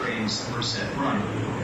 praise or set run.